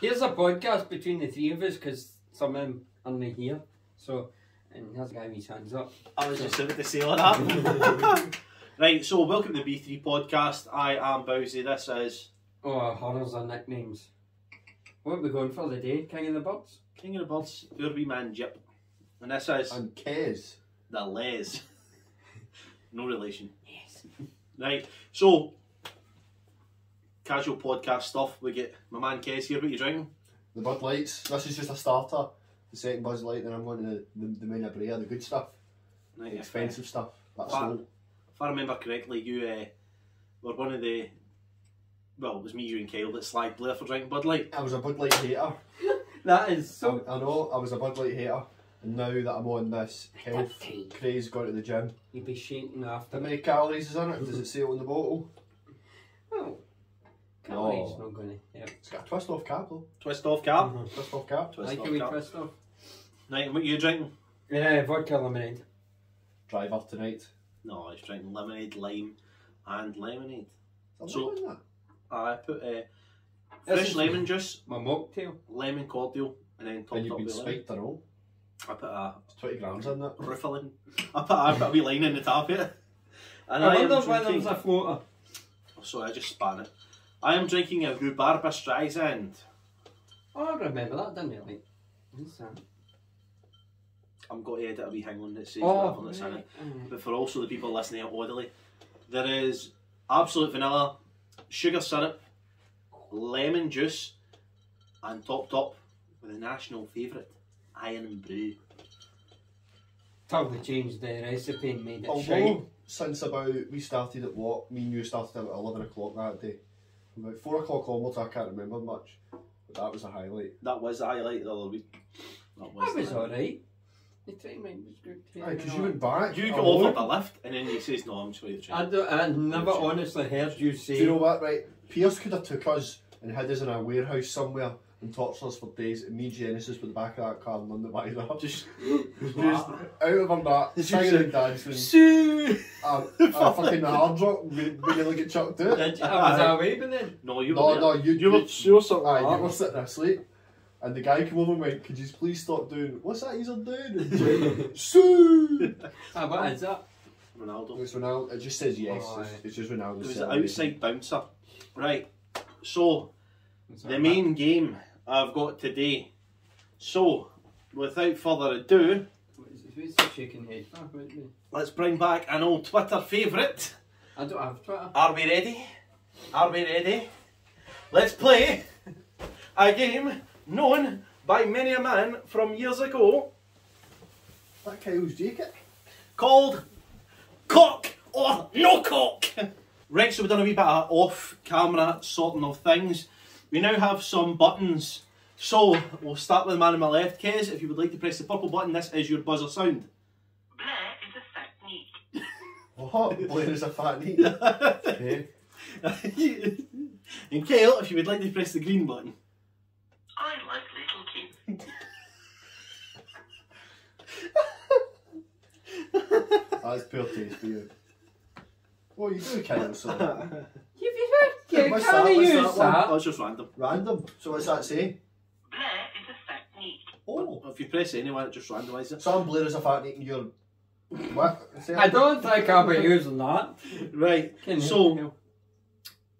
Here's a podcast between the three of us because some of them aren't here. So, and here's a guy with his hands up. I was just about to say all that. right, so welcome to the B3 podcast. I am Bowzy. This is Oh, horrors are nicknames. What are we going for the day? King of the Birds? King of the Birds, your wee man Jip. And this is And Kez. the Les. no relation. Yes. Right, so casual podcast stuff. We get my man Kes here. What are you drinking? The Bud Lights. This is just a starter. The second Bud Light, then I'm going to the, the, the Menabrea, the good stuff. Right, The expensive stuff. That's Wow. all. If I remember correctly, you uh, were one of the. Well, it was me, you, and Kyle that slagged Blair for drinking Bud Light. I was a Bud Light hater. That is So so. I, know I was a Bud Light hater. And now that I'm on this health craze, going to the gym. You'd be shaking after. How many calories is in it? Does it say it on the bottle? Oh. Calories No. not going to. Yeah. It's got a twist off cap though. Twist off cap. Twist off cap. Twist Like off a wee cap. twist off. Right, and what you drinking? Yeah, vodka lemonade. Driver tonight. No, I was drinking lemonade, lime, and lemonade. Is So- that I put uh, fresh is- lemon juice, My mocktail. lemon cordial, and then and topped you've up been with lemon. spiked and all. I put a It's 20 grams in that. riffling. I put, I put a wee line in the top here. And I I, am wonder why there drinking. was a floater. Sorry, I just span it. I am drinking a rhubarb Streisand. Oh, I remember that, didn't you? Like, what's that? I'm going to edit a wee hang on that says Oh, whatever that's in it. right. But for also the people listening audibly, there is absolute vanilla, sugar syrup, lemon juice, and topped up with a national favourite, Irn-Bru. Totally changed the recipe and made it Although, shine. since about, we started at what? Me and you started at 11 o'clock that day. From About 4 o'clock onwards, I can't remember much. But that was a highlight. That was the highlight the other week. That was, That was the- alright. The timing was good. too, Aye, because you went back. You I got know. offered the lift, and then he says, "No, I'm just going to I, don't, I never honestly heard you say. Do you know what, right? Pierce could have took us and had us in a warehouse somewhere and tortured us for days. And me, Genesis, with the back of that car and none the way. Just, Just out of our that, singing and dancing. Sue. Uh, uh, fucking hard rock, we, we nearly get chucked out. Did you? I was away, but then. No, you No, were no, there. you, You were, you, you were something. Aye, like you were sitting asleep, and the guy came over and went, "Could you please stop doing what's that he's doing?" And Jane, Sue. Ah, what is that? Ronaldo. It's Ronaldo. It just says yes. Oh, it's, aye. it's just Ronaldo. It was an outside bouncer. Right. So the main game I've got today. So, without further ado, What is it? Who's the shaking head? Ah, wait, wait. let's bring back an old Twitter favourite. I don't have Twitter. Are we ready? Are we ready? Let's play a game known by many a man from years ago That Kyle's jacket. called Cock or No Cock. Rex so we've done a wee bit of off camera sorting of things. We now have some buttons. So we'll start with the man on my left, Kez. If you would like to press the purple button, this is your buzzer sound. Blair oh, is a fat neat. What? Blair is a fat neat. Okay. and Kale, if you would like to press the green button. I like little kids. That's poor taste for you. What are you doing, Kyle? So Have you heard? You What's can't that? What's use that one? that. Oh, it's just random. random. So what's that say? Blair is a fat neat. Oh, If you press anyone, it just randomises it. some Blair is a fat neat and you're what? I don't think I'll be using that. Right, Can you- so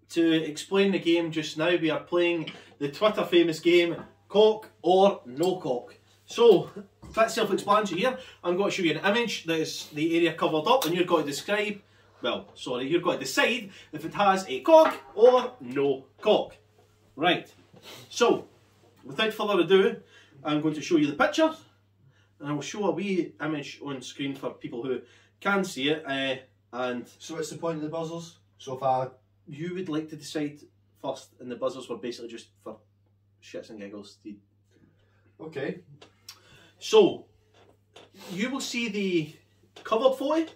to explain the game just now, we are playing the Twitter famous game Cock or No Cock. So, that's self explanatory here. I'm going to show you an image that is the area covered up, and you're going to describe, well, sorry, you've got to decide if it has a cock or no cock. Right, so without further ado, I'm going to show you the picture, and I will show a wee image on screen for people who can see it. Uh, and So what's the point of the buzzers? So if I you would like to decide first, and the buzzers were basically just for shits and giggles. Okay, So, you will see the covered photo,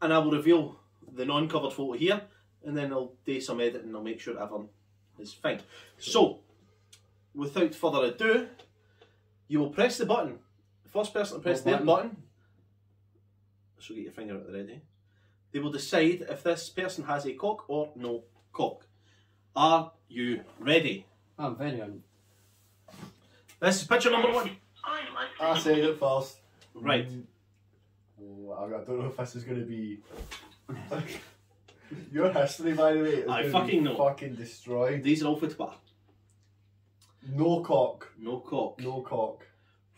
and I will reveal the non-covered photo here, and then I'll do some editing and I'll make sure everyone is fine. So, without further ado, you will press the button. The first person to press What their button? button, so get your finger at the ready, they will decide if this person has a cock or no cock. Are you ready? I'm very un. This is picture number one. I like I said it first. Right. Mm. Oh, I I don't know if this is going to be. Your history, by the way, is I gonna fucking be know. fucking destroyed. These are all for Twitter. No cock. No cock. No cock.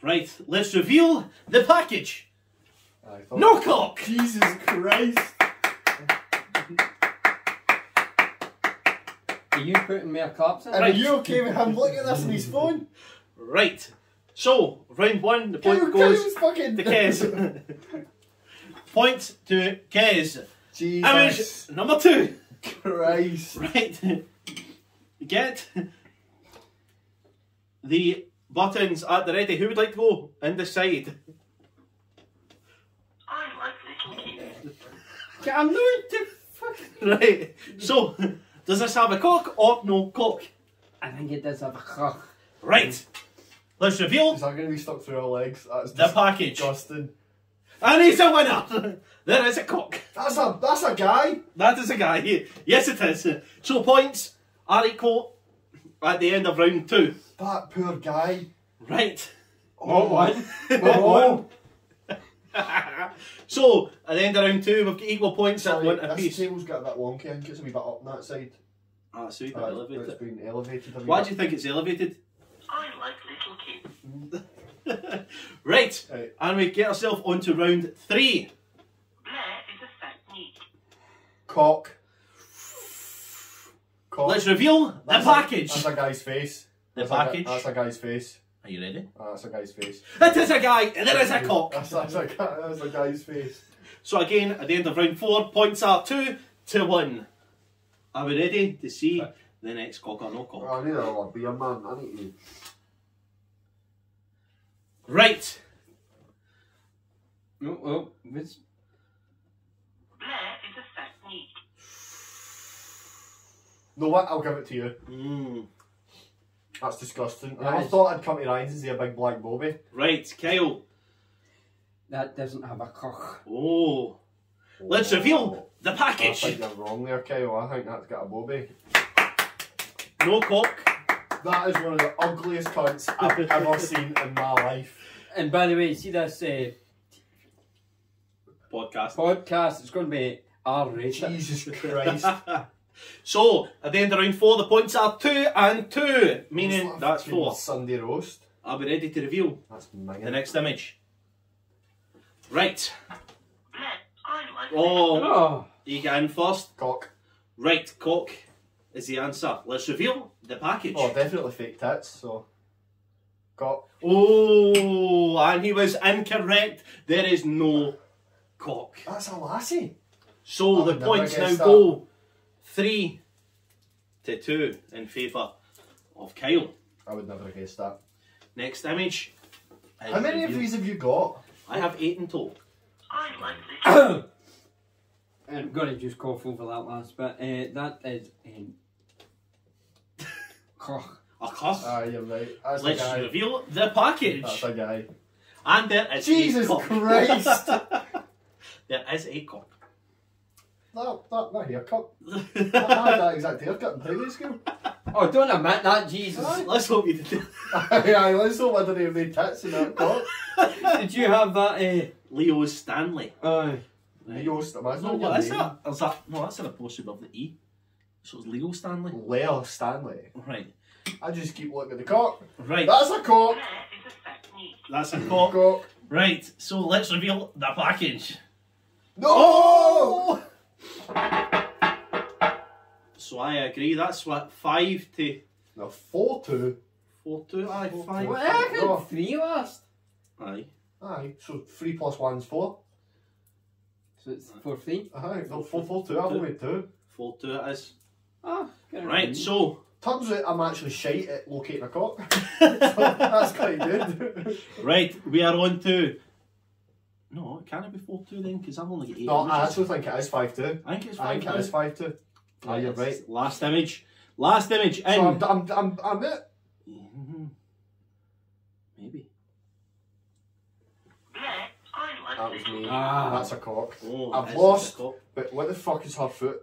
Right, let's reveal the package. I thought. No cock! Jesus Christ! Are you putting more claps in? And Right. are you okay with him looking at this on his phone? Right. So, round one, the Kyle, point goes Kyle's fucking. to Kez. point to Kez. Image Jesus number two. Christ. Right. Get the buttons at the ready. Who would like to go in the side? I like little kids. I'm not to fuck. Right. So, does this have a cock or no cock? I think it does have a cock. Right. Let's reveal Is that going to be stuck through our legs? That's the package. disgusting. And he's a winner. There is a cock. That's a that's a guy. That is a guy. Yes, it is. So points are equal at the end of round two. That poor guy. Right. What one? Oh, so at the end of round two, we've got equal points at Sorry, one this apiece. table's got a bit wonky. I think it's a wee bit up on that side. Ah, so we can Uh, elevate it's it. been elevated. a wee Why bit. do you think it's elevated? I like little kids. right. Right. And we get ourselves onto round three. Blair is a fat neat. Cock. Cock. Let's reveal the That's package. A, that's a guy's face. The That's a package. that's a guy's face. Are you ready? Ah, that's a guy's face. It is a guy. and There is a cock. That's, that's, a, that's a guy's face. So again, at the end of round four, points are two to one. Are we ready to see the next cock or no cock? Oh, I need another beer, man. I need to. Right. No, oh, what's Blair is a fat neat. No, what? I'll give it to you. Mm. That's disgusting. I That never is- thought I'd come to Ryan's and see a big black bobby. Right, Kyle. that doesn't have a cock. Oh. Let's reveal the I package. think you're wrong there, Kyle. I think that's got a bobby. No cock. That is one of the ugliest cunts I've ever seen in my life. And by the way, see this uh, Podcast. podcast? It's going to be R rated. Jesus Christ. so, at the end of round four, the points are two and two, meaning It's that's fucking four. Sunday roast. I'll be ready to reveal That's the next image. Right. Blair, I like Oh, Oh, you get in first. Cock. Right, cock is the answer. Let's reveal the package. Oh, definitely fake tits, so. Got... Oh, and he was incorrect. There is no cock. That's a lassie. So I the points now that. go three to two in favour of Kyle. I would never have guessed that. Next image. How many of these have you got? I have eight in total. I'm going to just cough over that last bit. Uh, that is um, cock. A cock. Ah, you're right. That's Let's a guy. reveal the package. That's a guy. And there is Jesus a cock. Christ! there is a cock. That, that, that haircut. I had that exact haircut in primary school. Oh, don't admit that, Jesus. Let's hope you did. Aye, let's hope I didn't have any tits in that cock. Did you have that? Leo Stanley. Uh, uh, Leo, Stanley. imagine No, your what is name. that? Is that? No, that's an apostrophe above the E. So it's Leo Stanley. Leo Stanley. Right. I just keep looking at the cock. Right. That's a cock. Blair is a fat neat. That's a cock. Cock. Right. So let's reveal the package. No! Oh! So I agree. That's what five to No, 4 2. four to. Aye, Four five. to. well, I Oh. got three last. Aye. Aye, so 3 plus 1's 4. So it's four three. Aye, no, 4 4 2. I've only 2. Four to it is. Oh, Right. So Turns out I'm actually shite at locating a cock. so that's quite good. right, we are on to. No, it can't be four two then because I've only got eight. no, I images. actually think it is 5 2. I think it's I five. think it is 5 2. Aye, you're right. Last image. Last image in. So I'm, I'm, I'm, I'm it. Mhm. Maybe. Blair, I like That was me. Ah. That's a cock. Oh, I've lost. a cock. But what the fuck is her foot?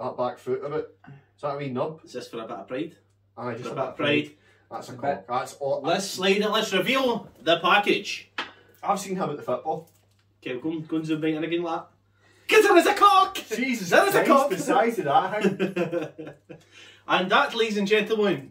That back foot of it? Is that a wee nub? Is this for a bit of pride? Aye, just Bit a of bit of pride. That's a cock. That's all. Let's slide it. Let's reveal the package. I've seen him at the football. Okay, go and go and zoom right in again like that. Because there is a cock! Jesus, There is a cock! the size of that. And that, ladies and gentlemen,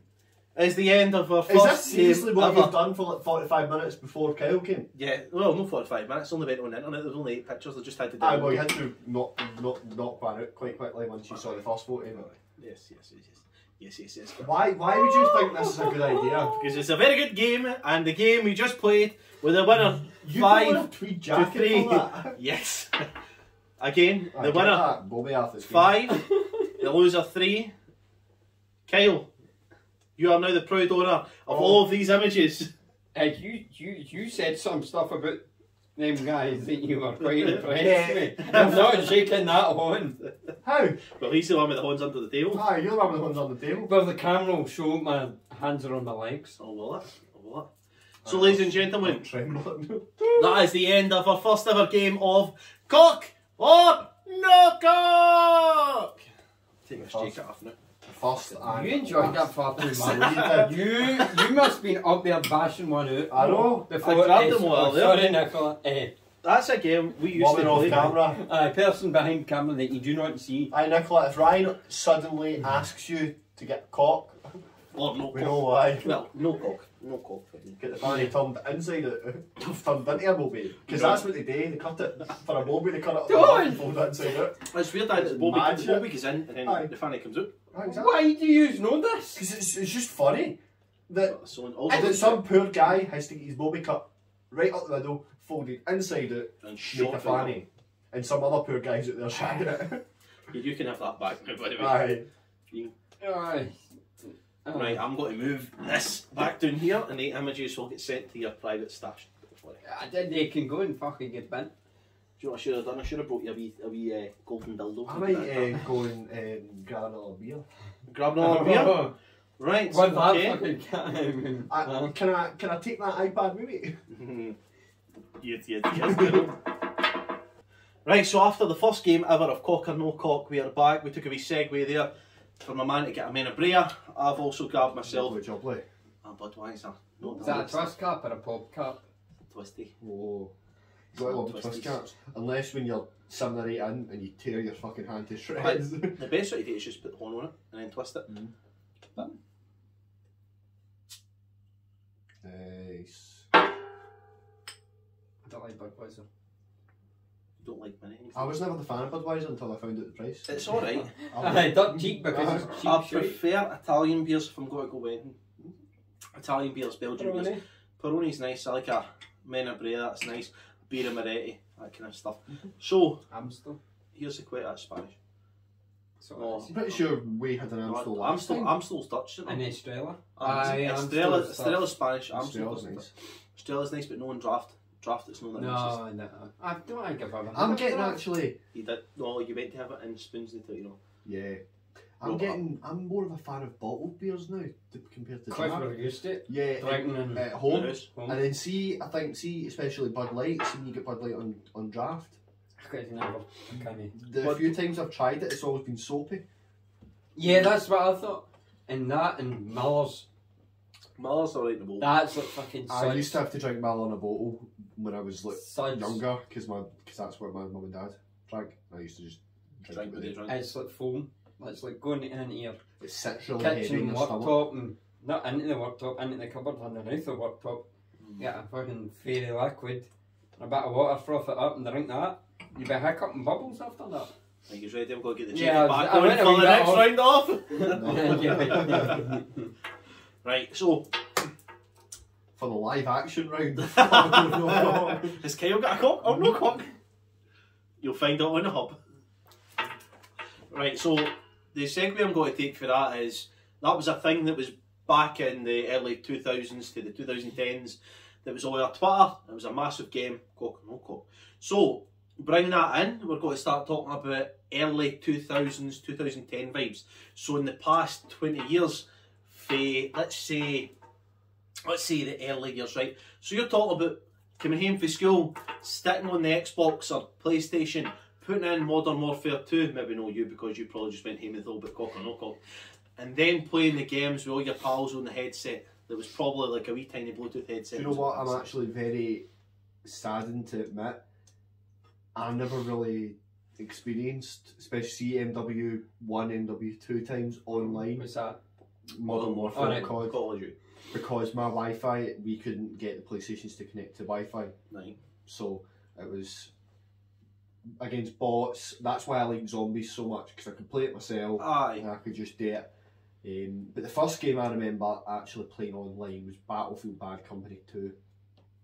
is the end of our first Is first this seriously what ever. you've done for like 45 minutes before Kyle came? Yeah, well, no 45 minutes, only went on the internet, there's only eight pictures, I just had to do Aye, well, you had to knock, knock, knock one out quite quickly once you saw the first photo. Yes, yes, yes, yes. Yes, yes, yes. Why, why would you think this is a good idea? Because it's a very good game, and the game we just played with the winner You five got a tweed to three. for that. Yes. Again, I the winner that, Bobby Arthur's five, the loser three. Kyle, you are now the proud owner of Oh. all of these images. Uh, you, you, you said some stuff about them guys that you were quite impressed Yeah. with. I'm not shaking that on. How? Well, he's the one with the horns under the table. Aye, you're the one with the ones on the table. Well, the camera will show my hands are on my legs. Oh, will it? Oh, will it? So, ladies and gentlemen, that is the end of our first ever game of Cock or No Cock! Take my First. jacket off now. First and You enjoyed that far too So much. you. You you must have been up there bashing one out. I know. Before I grabbed them while there. Sorry, Nicola. Eh, That's a game we used Woman to off play. camera. a person behind camera that you do not see. Aye, Nicola, if Ryan suddenly asks you to get cock, Or no we cock. know why. Well, no cock. No cock. Get the fanny turned inside it, turned into a moby. Because that's what they do, they cut it for a moby, they cut it up Don't. and fold it inside out. It's weird that the Bobby, Mad the. Bobby goes in and then Aye. the fanny comes out. Why do you know this? Because it's, it's just funny that, oh, So also that some poor guy has to get his moby cut right up the middle, folded inside it, and make shot a it. fanny. And some other poor guys out there shagging it. You can have that back now, by the way. Aye. Aye. Oh. Right, I'm going to move this back down here, and the images will get sent to your private stash. Do I did. They can go and fucking get bent. You know what I should have done? I should have brought you a wee, a wee uh, golden dildo. I might uh, go and um, grab another beer. Grab another beer. Right, What that okay. fucking can I, can I can I take that iPad with me? yes, yes, yes. girl. right, so after the first game ever of Cock or No Cock, we are back. We took a wee segue there for my man to get a Menabrea. I've also grabbed myself Lovely, jubbly. a Budweiser. No, Is that a twist cap or a pop cap? twisty. Whoa. Got a lot of twist Twisties. caps. Unless when you're seven or eight in and you tear your fucking hand to Right. shreds. The best way to do it is just put the horn on it and then twist it. Mm. nice. I don't like Budweiser. You don't like mini. I was never the fan of Budweiser until I found out the price. It's alright. Aye, duck cheek because it's I cheap shit. prefer Italian beers if I'm going to go wedding. Italian beers, Belgian beers. Peroni's nice. I like a Menabrea, that's nice. Birra Moretti, that kind of stuff. Mm-hmm. So, Amstel. here's the quite that's Spanish. So Oh. I'm pretty sure we had an I'm Amstel still, last I'm still, time. I'm still Dutch. isn't And Estrella. Aye, Aye, Estrella, Amstel's Estrella's Spanish. Amstel Amstel's doesn't. nice. Estrella's nice, but no one draft. Draft it's no that nice. No, no. I don't like a Budweiser. I'm getting actually. You did. No, you went to have it in spoons until you know. Yeah. I'm No, getting. I'm more of a fan of bottled beers now to, compared to Cliff draft. were used to it. Yeah, Drinking and at home. Yes. home. And then see, I think, see, especially Bud Light, see when you get Bud Light on, on draft. It's never. Can The What- few times I've tried it, it's always been soapy. Yeah, that's what I thought. And that and Miller's. Miller's alright in the bowl. That's like fucking I suds. used to have to drink Mal on a bottle when I was like suds. younger, because my because that's what my mum and dad drank. I used to just drink, Drink it with with the it. drink. It's like foam. It's like going into your It sits really heavy in kitchen your stomach. worktop and not into the worktop, into the cupboard underneath the worktop. Mm. Get a fucking fairy liquid, and a bit of water, froth it up and drink that. You be hiccuping bubbles after that. I think he's ready. I'm going to get the Yeah, back was- I on went a for wee the next off. round off. Right, so For the live action round. has Kyle got a cock or no cock? You'll find out on the hub. Right, so the segue I'm going to take for that is that was a thing that was back in the early 2000s to the 2010s. That was all over Twitter. It was a massive game, cock or no cock. So bringing that in, we're going to start talking about early 2000s, 2010 vibes. So in the past 20 years, for let's say, let's say the early years, right? So you're talking about coming home from school, sticking on the Xbox or PlayStation, putting in Modern Warfare 2, maybe not you because you probably just went home and thought about cock or no cock. and then playing the games with all your pals on the headset. that was probably like a wee tiny Bluetooth headset. Do you know what? I'm actually very saddened to admit. I never really experienced, especially MW one, MW two times online What's that? Modern Warfare Alright. COD Call of Duty. because my Wi-Fi we couldn't get the PlayStations to connect to Wi-Fi, Right. so it was against bots. That's why I like zombies so much because I can play it myself. Aye. and I could just do it. Um, but the first game I remember actually playing online was Battlefield Bad Company 2.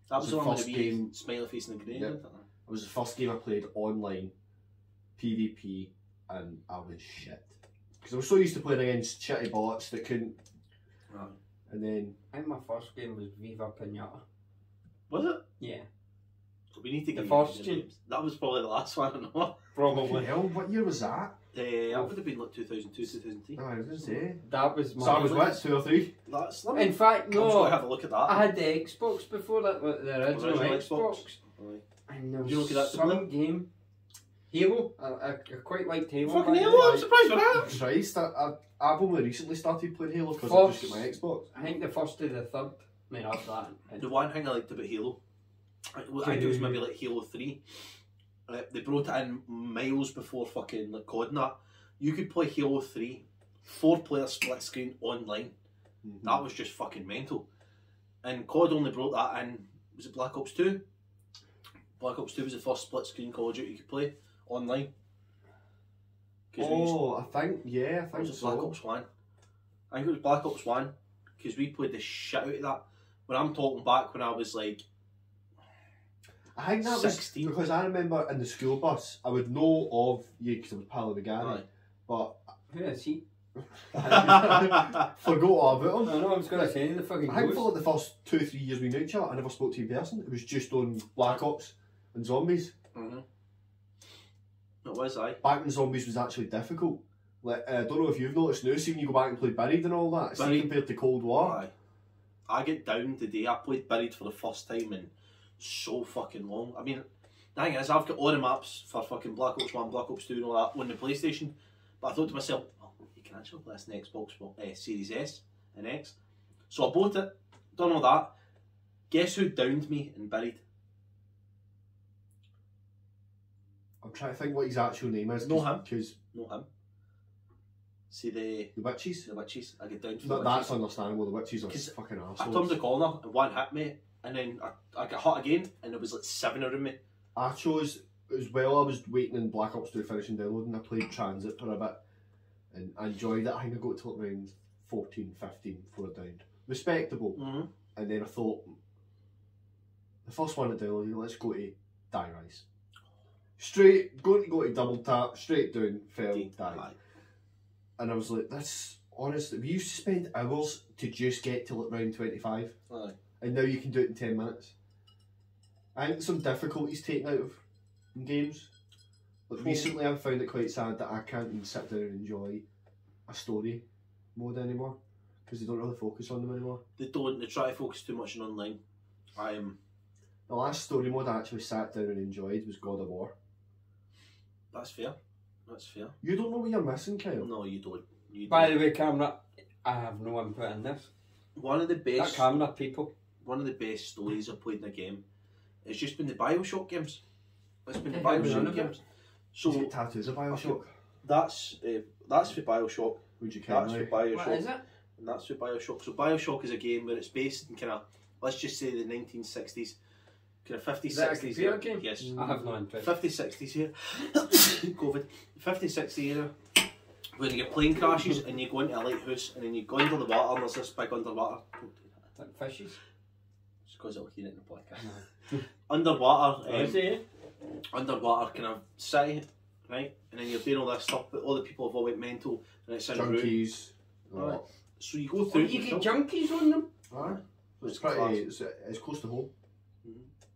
That was the the one with first game- smiley face in the grenade. Yep. wasn't it? It was the first game I played online, PvP, and I was shit. Because I was so used to playing against shitty bots that couldn't. Right. And then, I think my first game was Viva Pinata. Was it? Yeah, We need to The get first you game. That was probably the last one. I know. probably. hell, what year was that? Uh, that would have been like 2002, 2003. Oh, I was going to say. That was my. So I was what, two or three? That's. In fact, I'm just to no. have a look at that. I had the Xbox before that, like, the original, Original Xbox. Xbox. Aye. And there Did you was look at that some to game. Halo. I, I, I quite liked Halo. Fucking back hell, I'm surprised with that. Christ, I, I, I've only recently started playing Halo because I just got my Xbox. I think the first to the third. I mean, after that. The one thing I liked about Halo, I, think it was maybe like Halo 3. Uh, they brought it in miles before fucking like COD. You could play Halo 3, four player split screen online. Mhm. That was just fucking mental. And COD only brought that in, was it Black Ops 2? Black Ops 2 was the first split screen Call of Duty you could play online. we used- Oh, I think, yeah, I think was it Black. Ops 1? I think it was Black Ops 1 because we played the shit out of that. When I'm talking back when I was like, I think that 16. was because I remember in the school bus, I would know of you because I was pal of Gary, Aye. but Who is he? Forgot all about him. I know I was going to say the fucking I think for like the first two, three years we knew each other, I never spoke to you in person. It was just on Black Ops and Zombies. mm-hmm. it was I. Back when Zombies was actually difficult. Like, uh, I don't know if you've noticed now, see when you go back and play Buried and all that, see Buried. compared to Cold War. Aye. I get down today. I played Buried for the first time in so fucking long. I mean, the thing is, I've got all the maps for fucking Black Ops 1, Black Ops 2 and all that on the PlayStation. But I thought to myself, oh, you can actually play this on Xbox uh, Series S and X. So I bought it, done all that. Guess who downed me and Buried? I'm trying to think what his actual name is. Know him? Because No him. See the the witches. the witches. I get down to the That, that's understandable. The witches are 'Cause fucking I assholes. turned the corner and one hit me, and then I, I got hot again, and there was like seven around me. I chose as well. I was waiting in Black Ops 2 finishing downloading. I played Transit for a bit and I enjoyed it. I think I got to like around 14, 15 before I downed. Respectable. Mm-hmm. And then I thought, the first one I downloaded, let's go to Die Rise. Straight, going to go to double tap, straight down, fell, died. And I was like, this, honestly, we used to spend hours to just get to like round 25. Aye. And now you can do it in 10 minutes. I think some difficulties taken out of games. But Hmm. recently I've found it quite sad that I can't even sit down and enjoy a story mode anymore because they don't really focus on them anymore. They don't. They try to focus too much on online. I am. The last story mode I actually sat down and enjoyed was God of War. That's fair. That's fair. You don't know what you're missing, Kyle. No, you don't. You By don't. the way, camera, I have no input in this. One of the That best. camera, people. One of the best stories I've played in a game. It's just been the Bioshock games. It's been the Yeah, Bioshock games. So, So tattoos of Bioshock. that's uh, that's for Bioshock. Would you care That's for Bioshock. What is it? and that's with Bioshock. So Bioshock is a game where it's based in kind of, let's just say the 1960s, kind of 50s, Is that a 60s. computer era. game? Yes. I have no interest. 50s, 60s here. COVID. 50s, 60s era. When your plane crashes and you go into a lighthouse and then you go under the water and there's this big underwater. Don't do that. Like fishes. Just because I'll hear it in the podcast. underwater, Oh, um, it? underwater kind of city, right? And then you're doing all this stuff, but all the people have all went mental and it's in ruin. Junkies. Right. So you go Oh, through. you it get junkies on them? Aye. It's It's pretty, it's, it's close to home.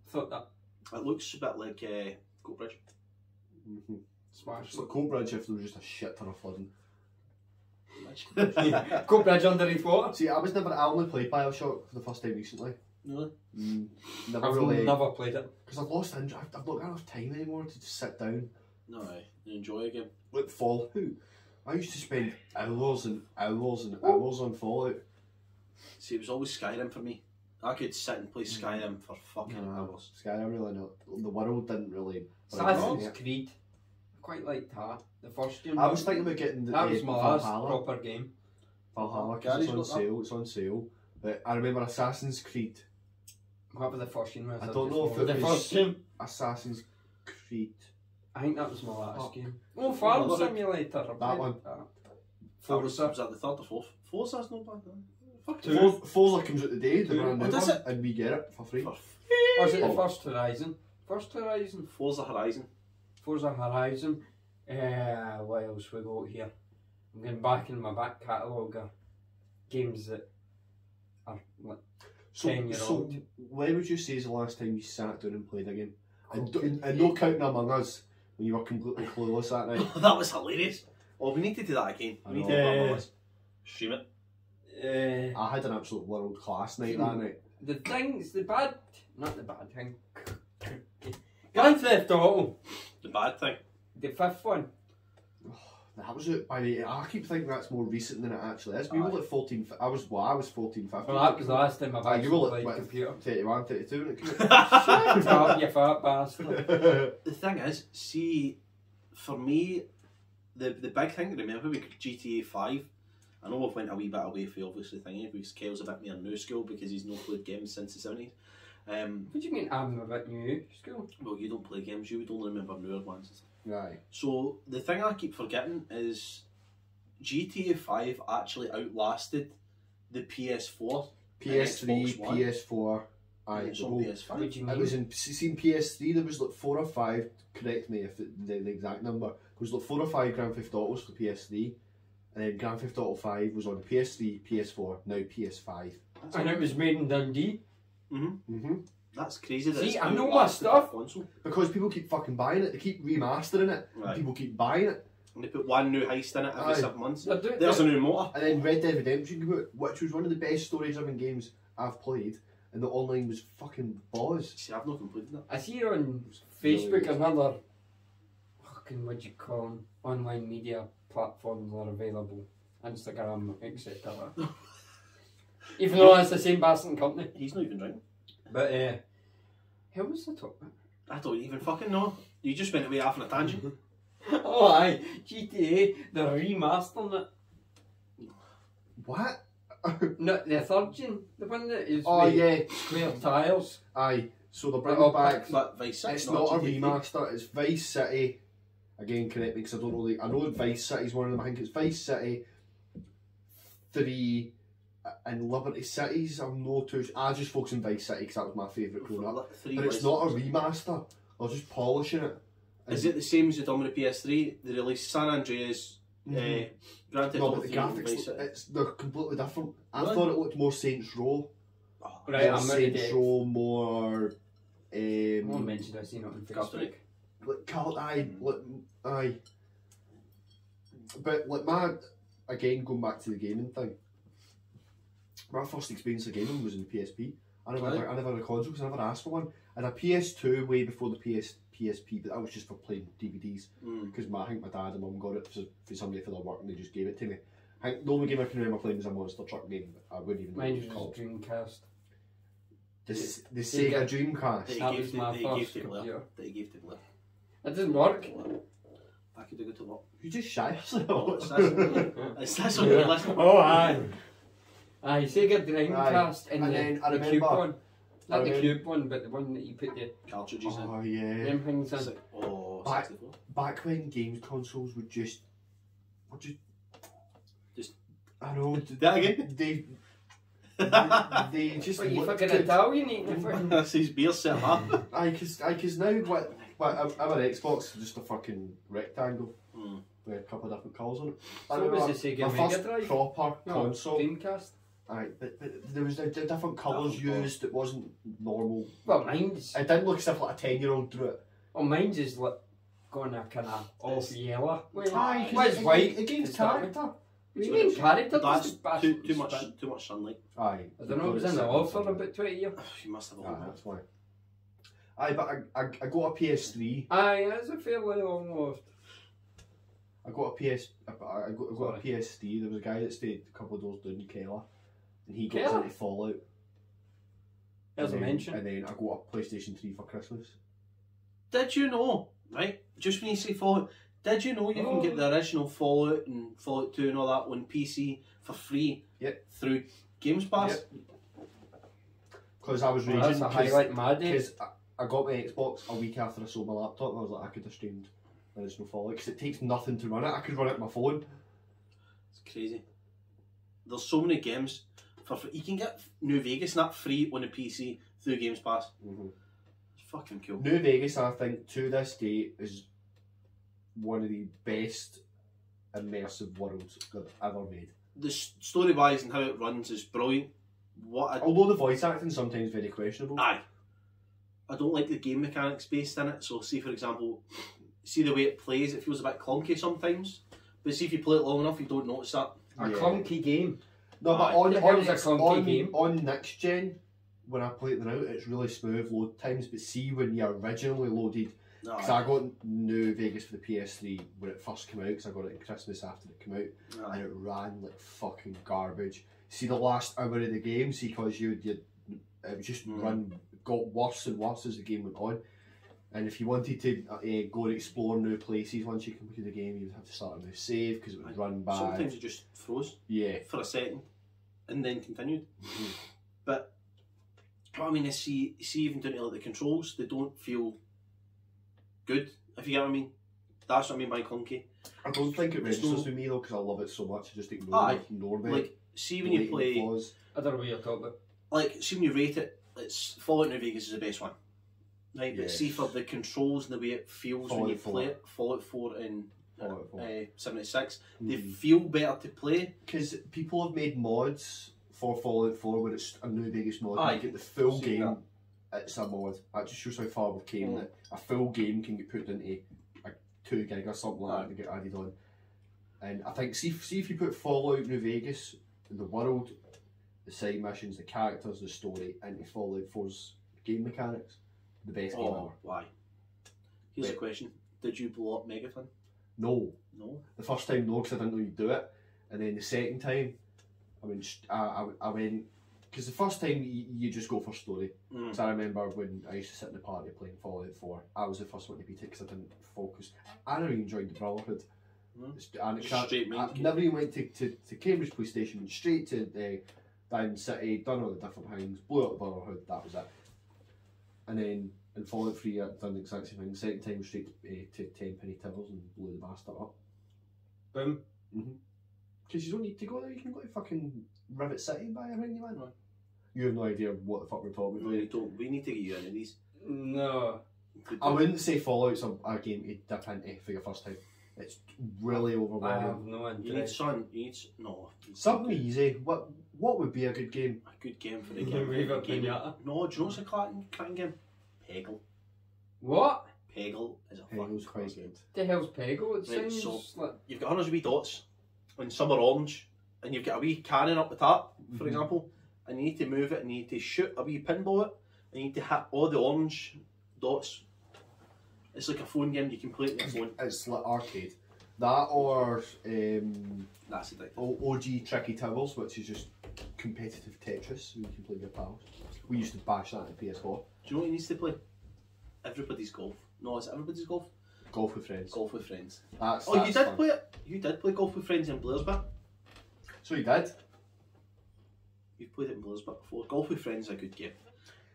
Thought that. It looks a bit like uh, Coatbridge. Mm-hmm. Smash. It's like Coatbridge if there was just a shit ton of flooding. Go bridge underneath water. See, I was never. I only played Bioshock for the first time recently. Really? Mm, never I've really. never played it. Because I've lost interest. I've, I've not got enough time anymore to just sit down. No, I enjoy a game. Like Fallout. I used to spend hours and hours and hours on Fallout. See, it was always Skyrim for me. I could sit and play Skyrim for fucking No. hours. Skyrim really not. The world didn't really. Assassin's Creed. I quite liked that. The first game. I was thinking about getting the that was my last proper game. Valhalla, because it's on got that. sale. It's on sale. But I remember Assassin's Creed. What was the first one? was? I don't know if it the was- first game. Assassin's Creed. I think that was my last Oh. game. Oh, Farm Another- Simulator. I played one. That. That was, Forza. was that the third or fourth? Forza's not bad. Then. Fuck Two. it. For- Forza comes out today, the Two. brand new Oh, one, it? and we get it for free. For Or is it the Oh. first Horizon? First Horizon. Forza Horizon. Forza Horizon. Uh, what else we got here? I'm going back in my back catalogue of games that are like So, 10 year so old. when would you say is the last time you sat down and played a game? And, Okay. and, and no counting Among Us when you were completely clueless that night. that was hilarious. Oh, we need to do that again. I We need know. to do that Yeah. on us. Stream it. Uh, I had an absolute world class night that night. the things, the bad, not the bad thing. Grand Theft Auto, The bad thing. the fifth one. That was it by the I keep thinking that's more recent than it actually is. We were like 14, I was, well, I was 14, 15. Well, that was the last time I've you actually were like, played what, computer. 31, 32 when it came Shut up, you fat bastard. the thing is, see, for me, the the big thing to remember with GTA Five, I know we've went a wee bit away from obviously thingy because Kale's a bit more new school because he's not played games since the seventies. Um, What do you mean I'm a bit new school? well, you don't play games, you would only remember newer ones. And. Right. So the thing I keep forgetting is GTA Five actually outlasted the PS4. PS3, PS4, aye, and it's the on whole- PS5. What do you It was in seen PS3. There was like four or five. Correct me if it, the, the exact number. There was like four or five Grand Theft Autos for PS3, and then Grand Theft Auto Five was on PS3, PS4, now PS5. and it was made in Dundee. Mm-hmm. That's crazy. That See, it's I know my stuff. Console. Because people keep fucking buying it. They keep remastering it. and Right. People keep buying it. And they put one new heist in it every Aye. seven months. They're doing- There's a new motor. And then Red Dead Redemption came out, which was one of the best story-driven games I've played, and the online was fucking balls. See, I've not completed that. I see on Facebook good. another fucking what you call them? Online media platforms are available. Instagram, etc. Even though it's the same bastard company. He's not even drinking. But uh how was the topic? I don't even fucking know. You just went away off on a tangent. Oh aye, GTA, they're remastering it. What? No, the third gen, the one that is oh with yeah, square tiles. aye. So they're bringing back. But Vice City, It's not a GTA. remaster. It's Vice City. Again, correct me because I don't know. The, I know Vice City is one of them. I think it's Vice City, three, and Liberty Cities. I'm no too. I just focus on Vice City because that was my favourite growing up. Three But it's not a remaster. They're just polishing it. Is it the same as the done with the PS3? They released San Andreas, Mhm. uh, Grand Theft No, Auto but the graphics, Vice City. it's they're completely different. I Really? thought it looked more Saints Row. Oh, Right, more I'm ready Saints to- Row, more. I won't Um, mention I seen it on Call of Duty. Facebook. like Cal, aye, like, aye. But like my, again going back to the gaming thing. My first experience of gaming was in the PSP. I never, Really? I never had a console because I never asked for one. I had a PS2 way before the PS PSP, but that was just for playing DVDs. Mm. Because my, I think my dad and mum got it for, for somebody for their work and they just gave it to me. I think the only game I can remember playing was a monster truck game. I wouldn't even know what Mine it was was called. Dreamcast. The, the Sega. Sega Dreamcast. They That was my first to Blair. computer. That he gave to Blair. It didn't work. I could do it to what? You just shy Oh, yourself. it's this. This on your list. Oh, aye. Aye, Sega Dreamcast and, And the, then I the cube one. Not the cube one, but the one that you put the Cartridges in. oh yeah. them things in. Like, oh, Back- 64. back when games consoles would just, would just, Just- I don't know that again? They, they just What, you fucking good. Italian eating the fucking... That's his beer set up. I cause, I cause now what, what I'm, I'm an Xbox, just a fucking rectangle Mm. with a couple of different colours on it. I So remember was the Sega my Mega first Drive? proper No, console. Dreamcast. Aye, but, but there was the, the different colours used. It wasn't normal. Well, mine's... It didn't look stuff like a ten year old drew it. Well, mine's is like going a kind of off yellow. Wait, Aye, 'cause what's it- white? it gains to start with? character. What do you mean character? That's Just bash- too, too much spin. too much sunlight. Aye. I don't know, it was in the offer about 20 years. You must have a Aye, lot. that's why. Aye, but I, I, I got a PS3. Aye, that's a fairly long lived. I got a PS. I got, I got a Sorry. PSD. There was a guy that stayed a couple of doors down in Keller, and he got Keller? into Fallout. As I and then, mentioned. and then I got a PlayStation Three for Christmas. Did you know, right? Just when you say Fallout, did you know you can Oh. get the original Fallout and Fallout 2 and all that on PC for free Yep. through Games Pass? Because I was Well, raging. that's a highlight of my day. Because I, I got my Xbox a week after I sold my laptop, and I was like, I could have streamed the original Fallout because it takes nothing to run it. I could run it on my phone. It's crazy. There's so many games for free. You can get New Vegas and that free on the PC through Games Pass. Mm-hmm. It's fucking cool. New Vegas, I think, to this day, is one of the best immersive worlds they've ever made. The story wise and how it runs is brilliant. What a Although the voice acting sometimes very questionable. Aye. I don't like the game mechanics based in it. So, see for example, see the way it plays, it feels a bit clunky sometimes. But see if you play it long enough, you don't notice that. A Yeah. clunky game. No, but Aye. on, The on, hell's a X- clunky on, game? on next gen, when I play it now, it's really smooth load times. But see when you originally loaded, because Aye. I got New Vegas for the PS3 when it first came out, because I got it at Christmas after it came out, Aye. and it ran like fucking garbage. See the last hour of the game, see because you you it just Mm. run got worse and worse as the game went on. And if you wanted to uh, uh, go and explore new places once you completed the game, you'd have to start a new save because it would Aye. run bad. Sometimes it just froze Yeah. for a second and then continued. Mm-hmm. But what I mean is, see, see, even down to like the controls, they don't feel good. If you get what I mean, that's what I mean by clunky. I don't think it It's registers no- with me though because I love it so much. I just ignore Aye. it, ignore the Like, see when you play, flaws. I don't know what you're talking about. like, see when you rate it, it's Fallout New Vegas is the best one. Right, but Yes. see for the controls and the way it feels when you 4. play it, Fallout 4 and Fallout 4. uh, 76, they Mhm. feel better to play. Because people have made mods for Fallout 4 where it's a New Vegas mod. You get the full game. It's a mod. That just shows how far we've came. Mm. That a full game can get put into a two gig or something like that to get added on. And I think see if, see if you put Fallout New Vegas, the world, the side missions, the characters, the story into Fallout 4's game mechanics, the best game Oh, ever. why? Here's a question: Did you blow up Megaton? No, No. the first time no, because I didn't know you'd do it, and then the second time, I mean, st- I, I, I went because the first time you, you just go for story. Mm. I remember when I used to sit in the party playing Fallout 4, I was the first one to beat it because I didn't focus. I never even enjoyed the Brotherhood. Mm. It's- And it Just can't- straight I game. never even went to, to, to Cambridge Police Station, went straight to uh, Diamond City, done all the different things, blew up the Brotherhood, that was it. And then in Fallout 3, I done the exact same thing. Second time, straight uh, to Tenpenny Towers and blew the bastard up. Boom. Because you don't need to go there, you can go to fucking Rivet City and buy a ring, you man. Right. You have no idea what the fuck we're talking about. do We you? don't. We need to get you into these. No. I wouldn't say Fallout's a, a game to dip into for your first time. It's really I overwhelming. have no You need something. sun. You need no. Something easy. What what would be a good game? A good game for the game. can wave a game. pinata. No, do you know what's a cracking, cracking game? Peggle. What? Peggle is a Hey, it fucking quite good. The hell's Peggle? It Right, sounds like You've got hundreds of wee dots, and some are orange, and you've got a wee cannon up the top, for Mhm. example, and you need to move it, and you need to shoot a wee pinball it, and you need to hit all the orange dots. It's like a phone game. You can play it on your phone. It's like arcade. That or um, That's the thing. O- OG Tricky Towers, which is just competitive Tetris, where you can play with your pals. We used to bash that on PS4. Do you know what he needs to play? Everybody's golf. No, is it everybody's golf? Golf with friends. Golf with friends. That's, Oh, you did fun. play it. You did play golf with friends in Blairsburg. So you did? You've played it in Blairsburg before. Golf with friends is a good game.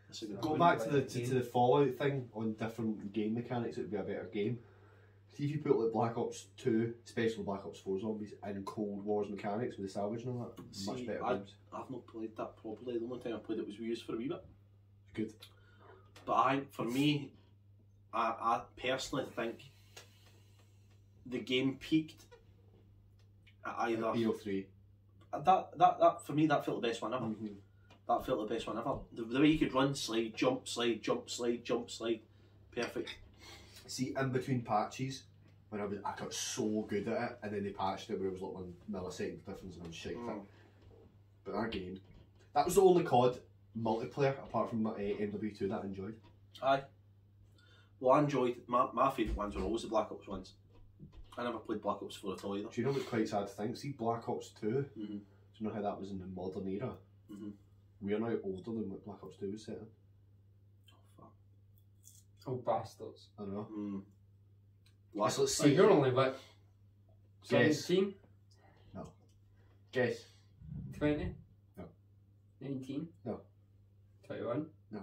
That's a good. Go wouldn't back to the to, to the Fallout thing on different game mechanics. It would be a better game. See if you put like Black Ops Two, especially Black Ops Four zombies, and Cold War's mechanics with the salvage and all that. Much better I- games. I've not played that properly. The only time I played it was we used for a wee bit. Good. But I, for me, I, I personally think the game peaked at either BO three. that that that for me that felt the best one ever. Mhm. That felt the best one ever. The, the way you could run, slide, jump, slide, jump, slide, jump, slide, perfect. See, in between patches, when I was, I got so good at it, and then they patched it where it was like one millisecond difference and I was shite Mm. But that game, that was the only COD multiplayer apart from uh, MW2 that I enjoyed. Aye. Well, I enjoyed my, my favourite ones were always the Black Ops ones. I never played Black Ops 4 at all either. Do you know what's quite sad to think? See Black Ops 2? Mhm. Do you know how that was in the modern era? Mhm. We are now older than what Black Ops 2 was set in. Oh, bastards. I know. Mm. Let's, let's see. you're only what? Guess. 17? Guess. 20? No. 19? No. 21? No.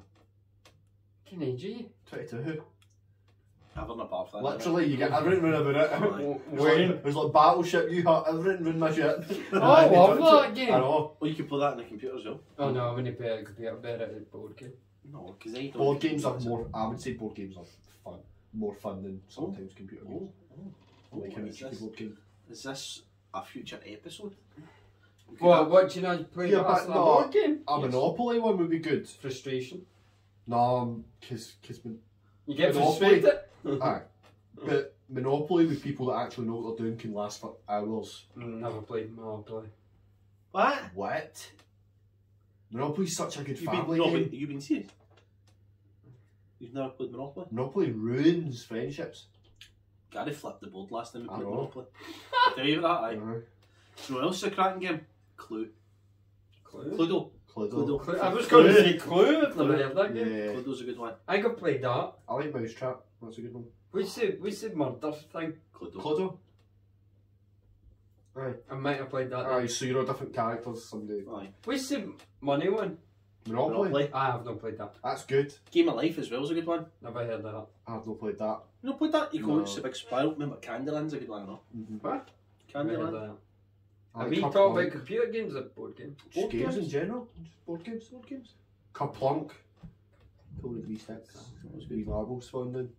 Can age are you? 22. I've done a bar for that. Literally, you get everything written about it. Aye. It was When? like, it was like Battleship, you had everything written my shit. Oh, I love that game. I know. Well, you can play that on the computer as well. Oh no, I'm going to play a computer better at the board game. No, because they don't. Board games are more, I would say board games are fun. More fun than oh. sometimes computer Oh, games. oh, oh. like oh, a is, this, board game. is this a future episode? We Well, have- what do you know? Play Yeah, last but a no. board game? A Monopoly one would be good. Frustration. No, because cause, mon- You get Monopoly? frustrated? aye. but Monopoly with people that actually know what they're doing can last for hours. Mm, Never played Monopoly. What? What? Monopoly's such a good You've been, family no, game. you've been serious? You've never played Monopoly? Monopoly ruins friendships. Gary flipped the board last time we I played. Monopoly. Tell you that, aye. Aye. You know what else is a cracking game? Clue. Clue? Cluedo. Cluedo. Cluedo. I was going to say Clue. I've never heard that game. Yeah. Cluedo's a good one. I could play that. I like Mousetrap. That's a good one. What's the, what's the murder thing? Cluedo. Cluedo. Aye. I might have played that. then. So you're all different characters someday. Aye. What's the money one? Monopoly. Monopoly. I have not played that. That's good. Game of Life as well is a good one. Never heard of that. I have not played that. You know, played that? You go, No. it's a big spiral. Remember, Candyland's a good one, no? Mm-hmm. What? Never heard of Candyland. That. Have like we Kerplunk. talked about computer games or board games? Just Board games, games? in general? Just board games? Board games? Kerplunk. Totally three sticks. That was Three good. marbles found in.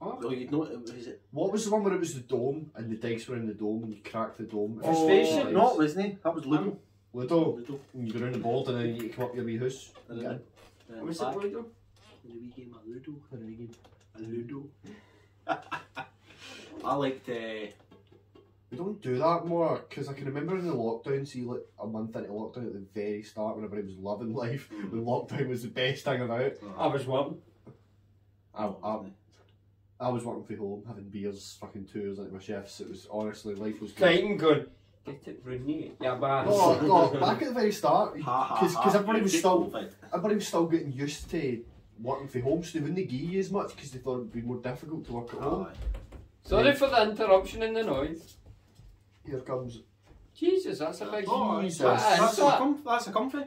Oh, Oh, you'd know it was it? What was the one where it was the dome and the dice were in the dome and you cracked the dome? Frustration? Oh, No, it wasn't he? That was Ludo. Ludo. Ludo. And you go around the board and then you come up your wee house. And Yeah. then, then what's back. it played on? The wee game of Ludo. The wee game of Ludo. I liked uh, We don't do that more because I can remember in the lockdown, see, like a month into lockdown at the very start when everybody was loving life, when lockdown was the best thing about. I was working. I, I, I was working from home, having beers, fucking tours like my shifts. It was honestly, life was good. Titan gun. Get it, renewed. Yeah, but. No, no, back at the very start, because everybody was still everybody was still getting used to working from home, so they wouldn't give you as much because they thought it would be more difficult to work at home. Sorry for the interruption and the noise. Here comes. Jesus, that's a big. Oh, Jesus. That That's a, that. com- that's a comfy.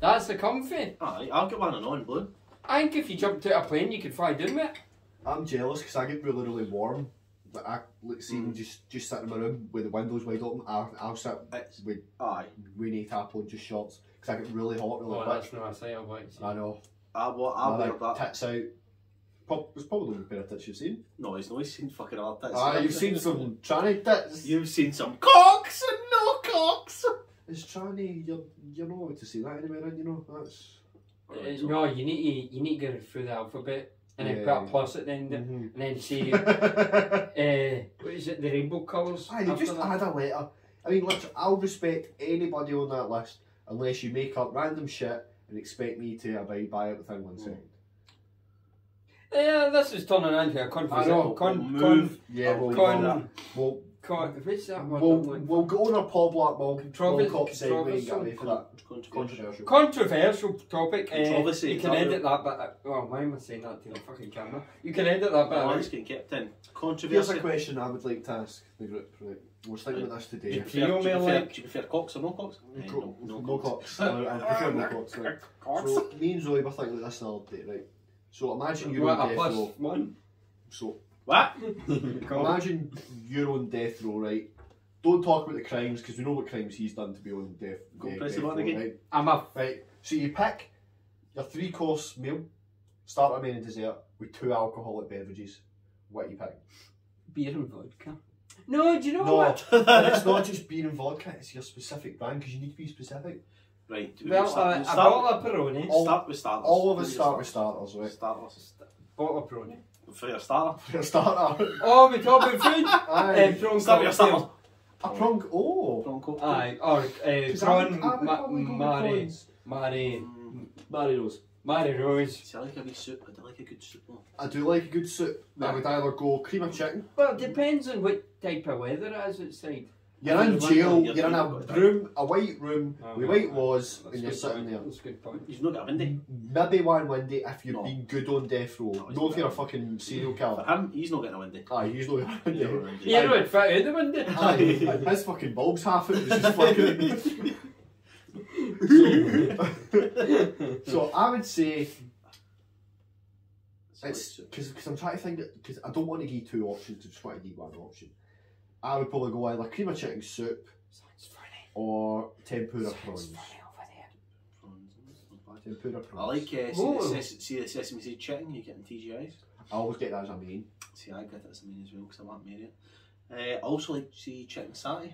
That's a comfy. Aye, I'll get one on on blue. I think if you jumped out a plane, you could fly down with it. I'm jealous because I get really, really warm. Like I like seeing Mm. just just sitting in my room with the windows wide open. I'll, I'll sit It's, with aye. weenie tapel and just shorts because I get really hot really Oh, quick. that's not a sign of what I know. I, well, I I'll wear like that. tits out. Prob- It's probably the pair of tits you've seen. No, he's not. he's seen fucking other tits. Ah, you've seen some tranny tits. You've seen some cocks and no cocks. It's tranny. You're you're not allowed to see that anywhere, and you know that's. Uh, no, you need to you need to go through the alphabet and then Yeah. put a plus at the end, of it, Mhm. and then see uh, what is it? The rainbow colours. Aye, they just that. add a letter. I mean, literally, I'll respect anybody on that list unless you make up random shit and expect me to abide by it within one second. Yeah, this is turning into a I conversation. know, Con, we'll con, move. Yeah, we'll, go con, that. we'll, con, what's that word? we'll, I'm we'll go on a pub like Mall, Controversy- Mall Cop segue and get away for that. Controversial. Controversial. Controversial topic. Uh, you can edit that bit. Oh, why am I saying that to the fucking camera? You can edit that bit. Well, out. it's getting kept in. Here's a question I would like to ask the group. Right. We're thinking about this today. Do you prefer, do you prefer, like- do you prefer cocks or no cocks? Eh, Co- no, no cocks. I I prefer no cocks. Right. Cocks. So me and Zoe were thinking about this the other day, right? So imagine you're What, on a death plus row. one? So What? imagine you're on death row, right? Don't talk about the crimes because we know what crimes he's done to be on death. Go eh, press the button row, again. Right? I'm a right. So you pick your three course meal, starter, main, and dessert with two alcoholic beverages. What you pick? beer and vodka. No, do you know No, what? and it's not just beer and vodka. It's your specific brand because you need to be specific. Right, do Well, start, uh, we'll a start, bottle of Peroni. All, start with starters. All of us start with starters, right? Starters. Bottle of Peroni. For your starter. For your starter. oh, we're talking food. Aye. Eh, um, prawn start with your starter. A prong, oh. Prawn cocktail. Aye, or eh, uh, prawn ma mari. Mari. Mari rose. Mary rose. See, I like a wee soup. I do like a good soup. Though. I do like a good soup. I would either go cream of chicken. Well, it depends on what type of weather it is outside. You're in Yeah, jail. yeah, You're in a room, a white room Oh, with white walls, and a you're sitting point. there. That's a good point. You've not got a windy. Maybe one windy if you've No. been good on death row. No, he's No, not if you're a fucking serial For killer. him, he's not getting a windy. Aye, he's not getting a windy. You know, it fit in the window. Aye, his fucking bulb's half it was just fucking. so I would say it's because I'm trying to think because I don't want to give two options. I just want to give one option. I would probably go either cream of chicken soup Sounds funny. or tempura Sounds prawns. funny over I like uh, see, the ses- see the sesame seed chicken you get in TGI's. I always get that as a main. See, I get that as a main as well because I want Marriott. Uh, I also like to see chicken satay.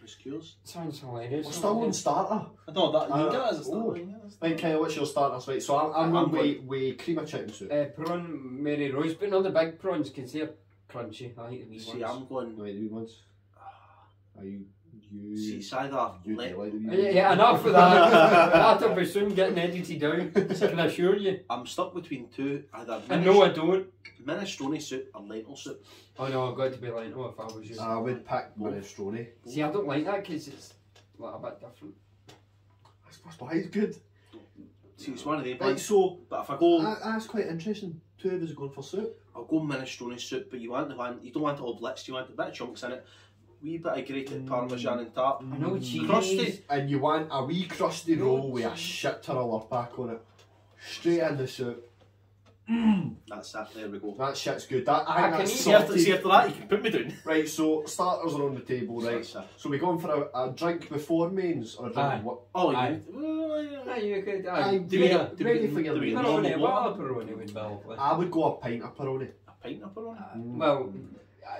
For skewers. Sounds hilarious. We're still on starter. I don't know that. You Uh, get it as a starter. oh. you get it as a Right, starter. Kyle, what's your starters? Right, so I'm, I'm, I'm going with, with cream of chicken soup. Uh, prawn Mary Rose, but not the big prawns because they're crunchy. I like the wee See, ones. I'm going. Right, the wee ones. Ah. Are you you? See, it's either you le- like the wee Yeah, ones? yeah, enough of that. That'll be soon getting edited out. I can assure you. I'm stuck between two. Either And no, I don't. minestrone soup or lentil soup. Oh no, I've got to be lentil if I was you. Ah, I would pick minestrone. See, I don't like that because it's a little bit different. That's, that's why it's good. See, it's one of the Right, ones. so But if I go, that, that's quite interesting. Two of us are going for soup. I'll go minestrone soup. But you want the one. You don't want it all blitzed. You want a bit of chunks in it. Wee bit of grated mm. parmesan and tart. I know what cheese Crusty. And you want a wee crusty roll with a cheese. shit ton of love pack on it. Straight in the soup. That's that. There we go. That shit's good. That, I I can that's eat See after, see after that, you can put me down. Right, so starters are on the table, right? That's. So we going for a, a drink before mains or a drink Aye. what? Oh, Aye. you. Ah, you could. Aye, Aye, do we- do we- ready for your mains. Peroni, what a Peroni would be. I would go a pint of Peroni. A pint of pepperoni. Uh, Well,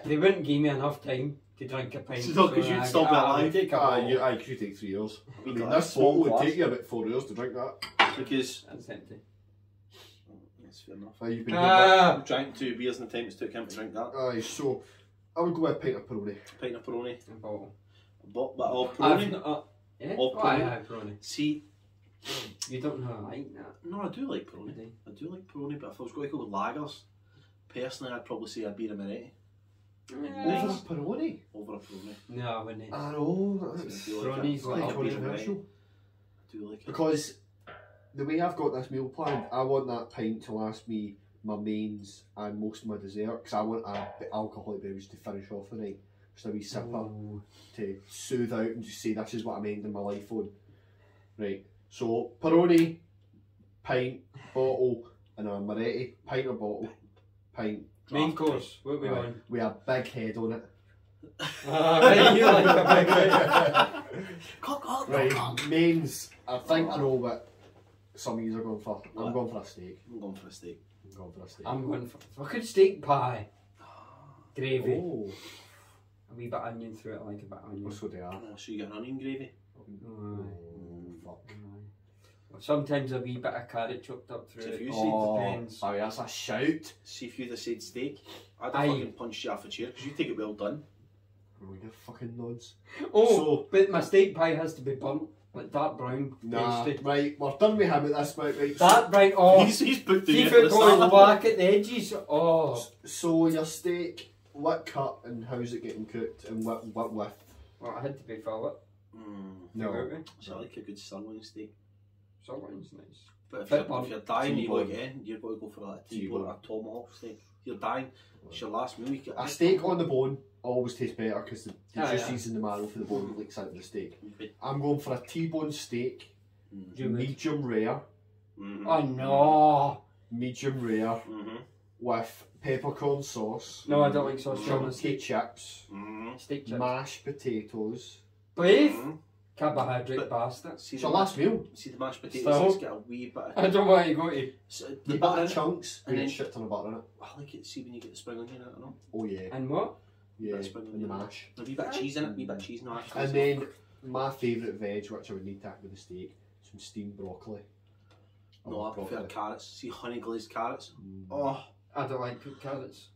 they wouldn't give me enough time to drink a pint. So, 'cause you'd I- still be I- I take a Ah, you, aye, 'cause you take three hours. I mean, this bottle would take you about four hours to drink that. Because. That's empty. That's fair enough. Aye, you've been Ah, I drank two beers in the time it took him to drink that. Aye, so I would go with a pint of Peroni. pint of pepperoni. a bottle. But, but all I've pepperoni. uh, yeah? All Oh, aye, Peroni. aye, Peroni. See, You don't know I like that. no, I do like pepperoni. do? I do like pepperoni, but if I was going to go with lagers, personally, I'd probably say a Birra Moretti Over a Yeah. Peroni? over a pepperoni. No, I wouldn't. I know, I that's do like Peroni's it. like like a Birra Moretti. controversial. I do like it. Because the way I've got this meal planned, I want that pint to last me my mains and most of my dessert because I want a alcoholic beverage to finish off the night. Just a wee sipper Ooh. to soothe out and just say this is what I'm ending my life on. Right, so Peroni, pint, bottle, and a Moretti, pint or bottle, pint, Main Draft course, what we Aye. on? with a big head on it. Ah, right, you like a big head. Cock, cock, Right, cock. mains, I think I know what some of you are going for. I'm What? going for a steak. I'm going for a steak. I'm going for a steak. I'm going for fucking steak pie. Ah. Gravy. Oh, A wee bit of onion through it, I like a bit of onion. what's what they are? Oh, so you get onion gravy? Aye. Oh, fuck. Mm. Aye. Sometimes a wee bit of carrot chopped up through So if it. you Oh, depends. sorry, oh, that's a shout. See if you'd have said steak, I'd have Aye. fucking punched you off a chair because you take it well done. Oh, you fucking nods. Oh, So- but my steak pie has to be burnt, like dark brown. Nah, tasty. right, we're done with him at this point, right? So, Dark brown. Oh, He's, he's booked the see year it the goes start. black at the edges. Oh, so your steak, what cut and how's it getting cooked and what what with? well, I had to be fillet. Mm, No. so I like a good sirloin steak. Sirloin's nice. But if Bit you're, burnt. if you're dying, you go again, you've going to go for like a T-bone T-bone. or a tomahawk steak. You're dying, it's your last meal. You get A steak on the bone always tastes better because the, the Ah, juices in the marrow for the bone leaks out of the steak. Mm-hmm. I'm going for a T-bone steak, You would. medium rare, Mm-hmm. Oh no, medium rare Mm-hmm. with peppercorn sauce, no, I don't like sausage on the chunky steak. chips, Mm-hmm. Steak chips. mashed potatoes. Beef, Mm-hmm. Carbohydrate But- bastard. See It's the your last meal. See the mashed potatoes. Still? It's got a wee bit. Of, I don't want to go to. so The the butter. of in it. chunks And with then- shit on the butter in it. I like it. See when you get the spring onion in it, no? Oh yeah, And what? yeah, That's spring and the onion. mash. A wee bit of cheese in it. A wee bit of cheese in it. And then my favourite veg, which I would need to have with the steak, some steamed broccoli. I no, love I prefer carrots. See honey glazed carrots. Mm. Oh, I don't like cooked carrots.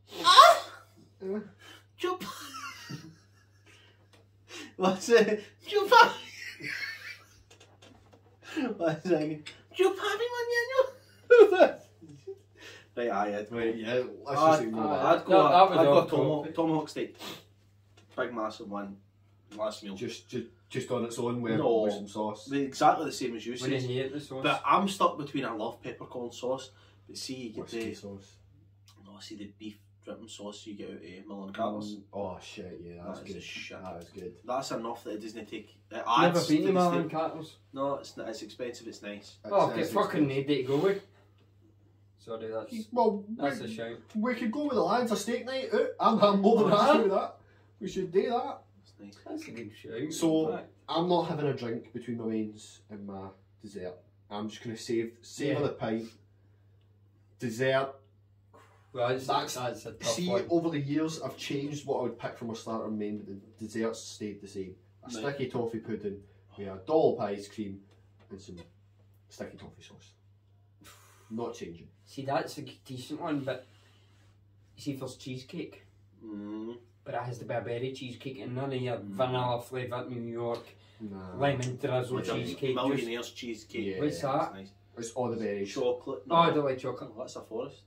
jump. What's. What's it? You having one, Daniel? right, aye, I'd yeah, let's just ignore that. I'd go, No, that I'd go off tomahawk, steak. Big massive one. Last meal. Just, just, just on its own with, No. with some sauce. exactly the same as you When you hate the sauce. But I'm stuck between I love peppercorn sauce, but see you get the sauce. no, see the beef dripping sauce you get out of Miller & Carters. Mm, oh shit, yeah, that's That is good. a shit. That is good. That's enough that it doesn't take. It Never been to to Milan steak. Cattles. No, it's not. It's expensive. It's nice. Oh, It's- get it's fucking expensive. need to go with. Sorry, that's Well, that's a we, shout. we could go with the lads a steak night out. I'm, I'm more than happy with that. We should do that. It's nice. That's a good shout. So- in. I'm not having a drink between my mains and my dessert. I'm just gonna save save Yeah. the pint. Dessert. Well, that's, that's- that's, a tough See, one. over the years, I've changed what I would pick from a starter and main, but the desserts stayed the same. A Right. sticky toffee pudding with a dollop ice cream and some sticky toffee sauce. Not changing. See, that's a decent one, but see, if there's cheesecake, Mm. but it has to be a berry cheesecake and none of your Mm. vanilla flavoured New York Nah. lemon drizzle With a cheesecake. Just, Millionaire's cheesecake. Yeah. what's That's that? nice. It's all the berries. Chocolate. Oh, I don't like chocolate. Oh, that's a forest.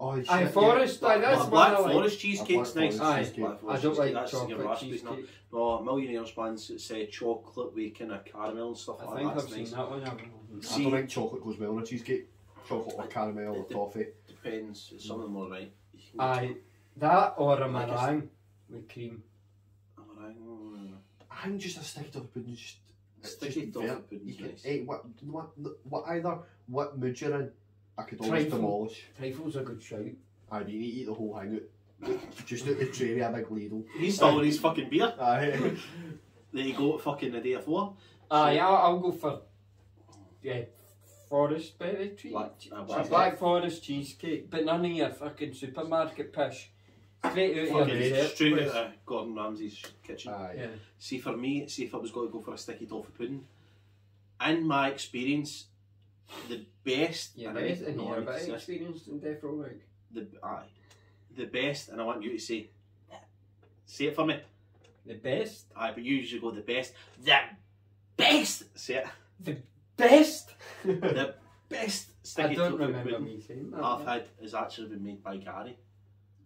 Oh, shit, Aye, yeah. forest, aye, that's Well, one black I like. forest cheesecake's Black nice. forest Aye, cheesecake. Black I forest don't cheesecake, like that's to give chocolate raspberries now. cheesecake. No, millionaires ones that say chocolate with kind of caramel and stuff I like think that. I've That's seen nice. that one. I've- I mm. See- don't think chocolate goes well on a cheesecake. Chocolate or caramel or It- it- toffee. Depends. Some of them are right. You can get Aye, that or a Like a- meringue with cream. chocolate meringue. I'm just a sticky toffee pudding. Just it's Sticky just toffee ver- pudding's You can, nice. what, what, what either what mood you're in, I could always Trifle. demolish. Trifle's a good shout. I mean, you eat the whole hang out. Just out the tray with a big ladle. He's still in his fucking beer. Aye. There you go, fucking the day before. Aye, I'll, I'll go for yeah, forest berry treat. Black- uh, a black- black forest cheesecake, but none of your fucking supermarket pish. Straight out of your dessert straight out of Gordon Ramsay's kitchen. Aye. Yeah. See, for me, see if I was going to go for a sticky toffee pudding, in my experience, the best. Yeah, and I right, need- and you're a bit experienced in Death Row Rug. the aye, the best, and I want you to say, say it for me. The best? Aye, but you usually go the best, the best. Say it, The Best? the best sticky I don't remember me saying that. I've had has actually been made by Gary.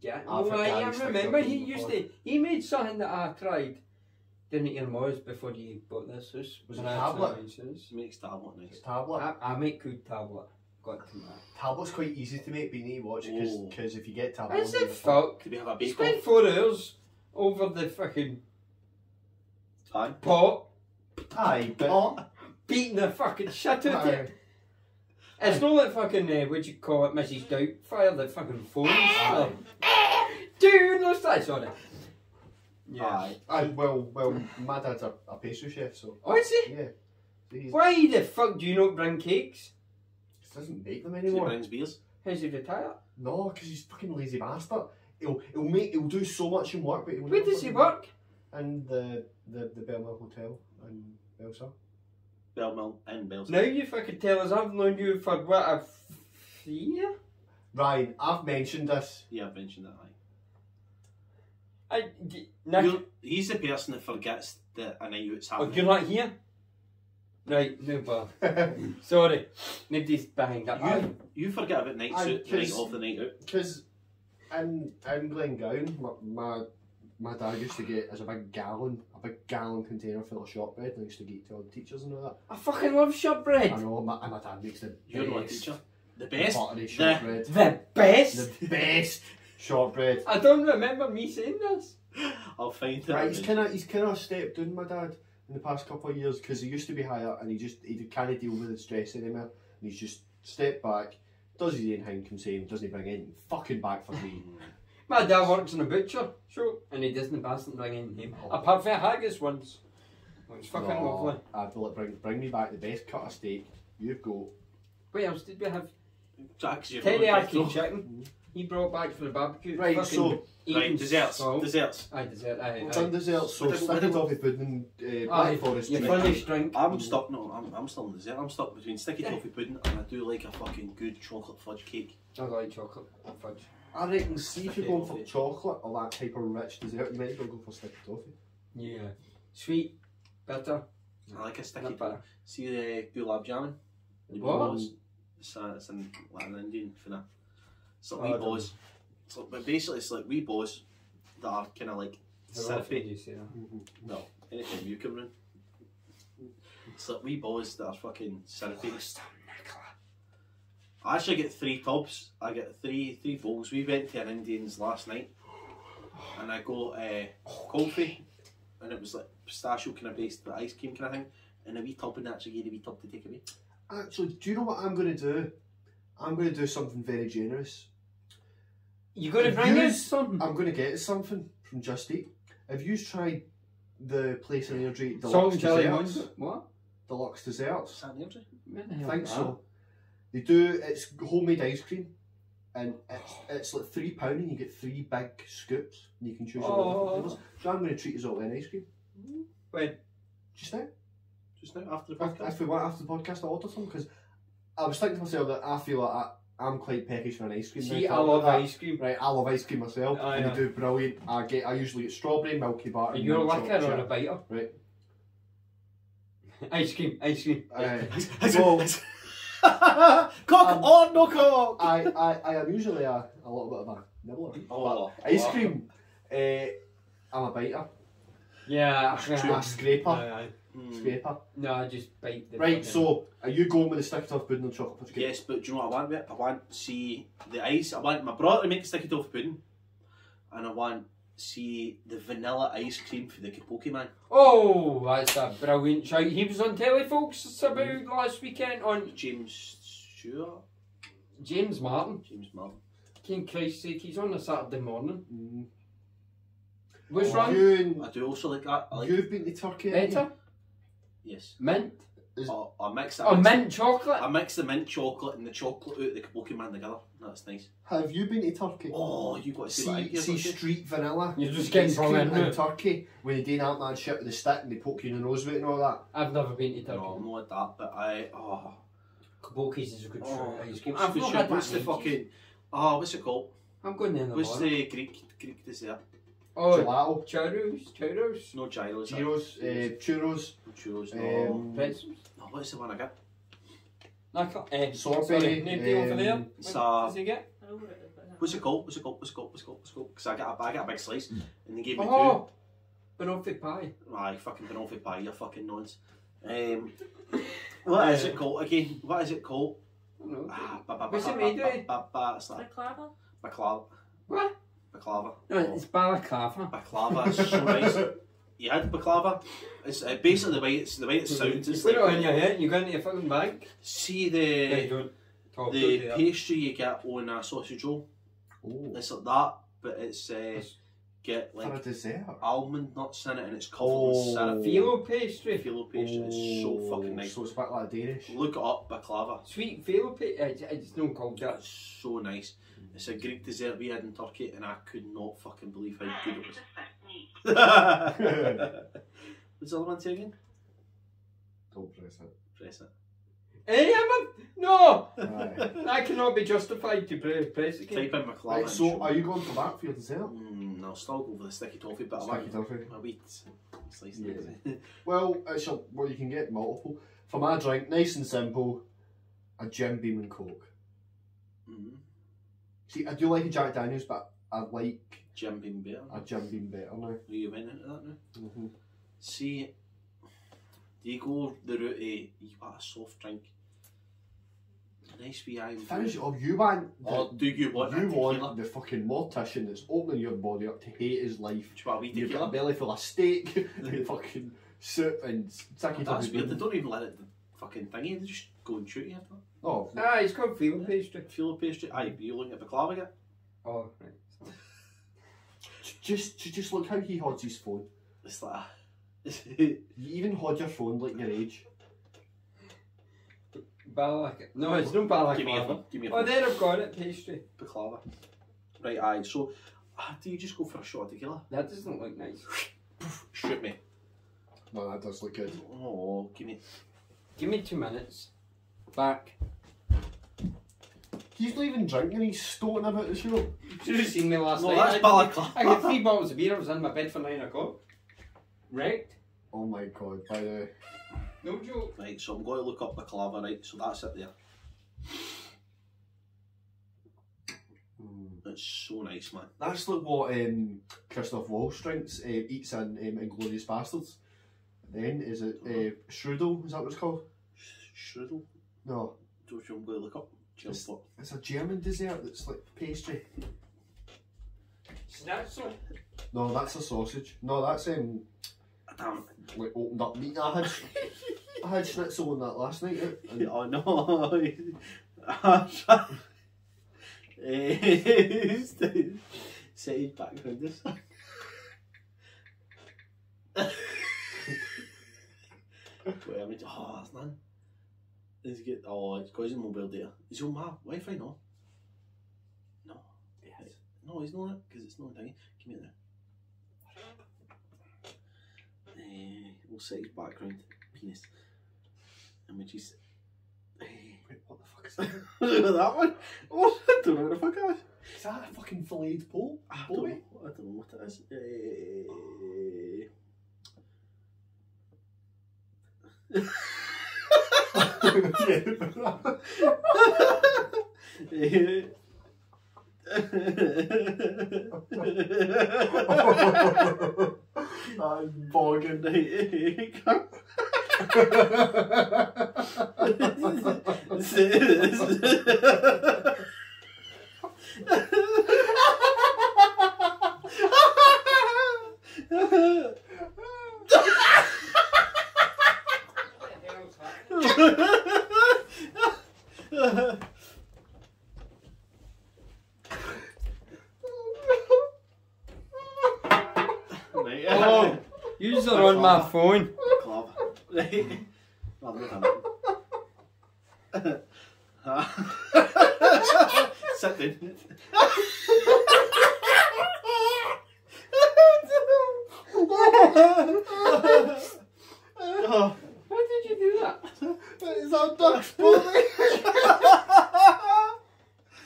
Yeah, I've oh, had I, I Gary's stick remember he used to. He made something that I tried. Didn't your Moz before you bought this house? Was it And I tablet? tried this. It makes tablet nice. Tablet. I, I make good tablet. Got to that. Tablet's quite easy to make, but you need to watch Oh. because if you get tablet, Is it fuck? Could we have a You bake spent off? four hours over the fucking Aye. pot, Aye, but pot, beating the fucking shit out of it. It's not like fucking, uh, what do you call it, Mrs. Doubtfire, the fucking phone stuff. Do not start, sorry. Yeah. Aye. Aye, well, well, my dad's a, a pastry chef, so Oh, is he? yeah. So he's, Why the fuck do you not bring cakes? he doesn't make them He anymore. brings beers. Has he retired? No, because he's fucking lazy bastard. He'll, he'll make, he'll do so much in work, but he'll Where never does he fucking- work? In the the the Belmont Hotel in Belsa. Belmill and Bells. Now you fucking tell us I've known you for what a f- year? Ryan, I've mentioned this. Yeah, I've mentioned that. Aye. I, d- Nick, You're- he's the person that forgets that a night out's oh, happening. you're not here? Right, no bother. Sorry, nobody's behind that. You, you forget about night Aye, suit, night because- of the night out. Because in in Glengown, my, my my dad used to get as a big gallon, a big gallon container full of shortbread, and I used to get to all the teachers and all that. I fucking love shortbread. I know, my, and my dad makes the You're not a best teacher. The best. The- shortbread. The best. The best shortbread. I don't remember me saying this. I'll find it. Right, he's kind of he's kind of stepped down, my dad, in the past couple of years because he used to be higher and he just he can't deal with the stress anymore, and he's just stepped back, does his own thing, comes home, doesn't bring anything fucking back for me. My dad works in a butcher shop and he doesn't pass and bring anything home. Oh. Apart from haggis once. It was fucking No, lovely. I'd be like, bring bring me back the best cut of steak you've got. What else did we have? Jack's your Teriyaki chicken. Mm-hmm. He brought back for the barbecue. Right, Fucking so- Right, desserts. salt. Desserts. Aye, dessert. Aye, on aye. dessert, so With the- sticky toffee pudding, uh, Aye, black forest your treat. finished drink. I'm stuck. No, I'm, I'm still in dessert. I'm stuck between sticky toffee pudding and I do like a fucking good chocolate fudge cake. I like chocolate fudge. I reckon, see if you're going for chocolate or that type of rich dessert, you might as well go for sticky toffee. Yeah. Sweet, bitter, I like a sticky toffee. bitter. See the gulab jamun? What? It's, uh, it's in like an Indian finna. It's like Oh, wee I don't balls. It's like, but basically, it's like wee balls that are kind of like How often syrupy. do you say that? No, anytime you come round. It's like wee balls that are fucking syrupy. I actually get three tubs. I get three three bowls. We went to an Indian's last night, and I got uh, coffee, and it was like pistachio kind of based, but ice cream kind of thing, and a wee tub, and they actually gave a wee tub to take away. Actually, do you know what I'm going to do? I'm going to do something very generous. You got to Have bring you- us something. I'm going to get something from Just Eat. Have you tried the place in Airdrie, Salt Deluxe and jelly Desserts? ones. What? Deluxe Desserts? Is that an Airdrie? I think so. They do, it's homemade ice cream. And it's, it's like three pound and you get three big scoops and you can choose all the Oh. different flavours. So I'm going to treat us all to an ice cream. When? Just now. Just now after the If, podcast. if we want after the podcast, I'll order some because I was thinking to myself that I feel like I, I'm quite peckish for an ice cream. See. I love ice cream. Right, I love ice cream myself, Oh, and they do brilliant. I get, I usually get strawberry, milky bar, Are you a liquor or a biter? Right. Ice cream, ice cream. Uh, well, cock Um, or no cock? I, I, I am usually a, a little bit of a nibbler. Oh, Ice cream, uh, I'm a biter. Yeah, Scra- a scraper. Aye, aye. Mm. Scraper. No, I just bite the. Right, fucking- so are you going with the sticky toffee pudding and chocolate pudding? Yes, but do you know what I want with it? I want to see the ice. I want my brother to make the sticky toffee pudding, and I want to see the vanilla ice cream for the Pokemon. Oh, that's a brilliant shout. He was on telly, folks, it's about last weekend on James Stewart, James Martin. James Martin. King Christ's sake, he's on a Saturday morning. Mm. What's wrong? You, I do also like that. I like you've been to Turkey. haven't you? Better? Yes. Mint? Is- Or, or mix it. Oh, mix- mint chocolate? I mix the mint chocolate and the chocolate out the Pokemon together. That's nice. Have you been to Turkey? Oh, you got to see, See, hear, see street vanilla. You're just getting Ice from cream in in now. Turkey when they do that mad shit with the stick and they poke you in the nose with it and all that. I've never been to No, I'm Turkey. not like that, but I. Oh, Kabuki's is a good oh show. Ice cream. I've the not shit- had What's that the in fucking. ages. Oh, what's it called? I'm going there in the What's morning. the Greek Greek dessert? Oh, Gelato, churros, churros, No gyros. gyros, uh, churros, churros. No. um, pretzels. no, what's the one I got? I can't, eh, Sorbet, sorry, nobody over there. um, What sa- does he get? I know what it is, but I What's it called? What's it called? What's it called? What's it called? What's it called? Because I got a, I got a big slice and they gave me Oh, banoffee pie. two. Aye, fucking banoffee pie, you're fucking nonce. Um, what is it called again? What is it called? I don't know. Ah, ba- ba- ba- What's it ba- made ba- of? ba- ba- It's like Baklava? baklava. What? Baklava. No, it's balaclava. Baklava is so nice. You had baklava. It's uh, basically the way it's the way it sounds. You It's put it on your head and you go into your fucking bank. see the the pastry you get on a sausage roll. Oh, It's like that, but it's uh, get like almond nuts in it and it's covered Oh. in syrup. Phyllo pastry. Phyllo pastry is so fucking nice. So it's a bit like Danish. Look it up, baklava. Sweet phyllo pastry. It's, it's not called that. It's so nice. It's a Greek dessert we had in Turkey, and I could not fucking believe how good it it is was. the? What's the other one say again? Don't press it. Press it. Hey, I'm a, no! Aye. I cannot be justified to press, press again. Type in baklava. Right, so are you going for that for your dessert? Mm, I'll still go for the sticky toffee, but I Sticky want toffee. a wee slice. Yeah. Yeah. Well, it's a, well, you can get multiple. For my drink, nice and simple, a Jim Beam and Coke. mm. See, I do like a Jack Daniels, but I like Jim being better. a Jim Beam better now. Are you went into that now? Mm-hmm. See, do you go the route of you want a soft drink? A nice wee iron. Finish it off. You want the, Or do you want a you tequila? want the fucking mortician that's opening your body up to hate his life. Do you want a wee You've got a tequila? belly full of steak, and fucking soup and sticky That's weird. They don't even let it the fucking thingy. They just go and shoot you after. Oh, Ah, it's called phyllo pastry. Feel pastry. Aye, but you looking at the baklava yet? Oh, right. sorry. just just look how he hods his phone. It's like. You even hod your phone like your age. Balak. No, it's not balaclava. give me a phone. Give me a Oh, phone. there I've got it, pastry. Baklava. Right, aye. So, ah, do you just go for a shot of tequila? That doesn't look nice. Shoot me. No, that does look good. Oh, give me. Give me two minutes. Back. He's not even drinking, he's stoating about the show. Should have seen me last No, night. that's I- balaclava. I got three bottles of beer. I was in my bed for nine o'clock. Wrecked. Oh my god, by the way. No joke. Right, so I'm going to look up baklava, right? So that's it there. It's so nice, man. That's like what um, Christoph Waltz drinks, uh, eats in um, Inglourious Basterds. Then is it uh, strudel? Is that what it's called? Sh- Strudel. No, Don't you want to go look up? Chill It's- spot. it's a German dessert that's like pastry. Schnitzel. No, that's a sausage. No, that's um Damn. like opened up meat. I had I had schnitzel on that last night. and Oh no. Set his background this. Wait, I mean, oh, that's none. Is get oh, it's because of mobile data. Is your ma Wi-Fi no? No. Yes. No, he's not because it's not thingy. Give me it there. Eh, we'll set his background penis. Images. Eh. Wait, what the fuck is that? that one? Oh, I don't know what the fuck that is. Is that a fucking filleted pole? I don't, know, I don't know what it is. Eh. Eh. I'm bogging. Oh, are on my phone. Club. Right. Well, I'm not done. Sit down. oh. How did you do that? Is that duck's body?